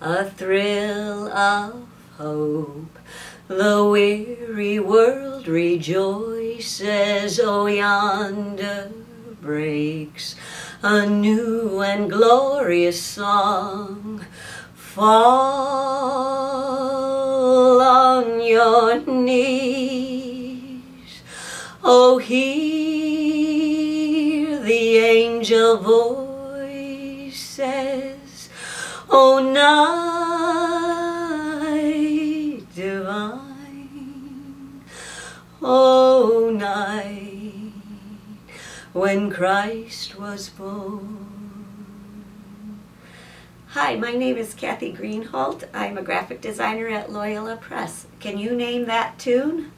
a thrill of hope. The weary world rejoices, oh yonder breaks a new and glorious song. Fall on your knees, oh hear the angel voices, oh night divine, oh night when Christ was born. Hi, my name is Kathy Greenholdt. I'm a graphic designer at Loyola Press. Can you name that tune?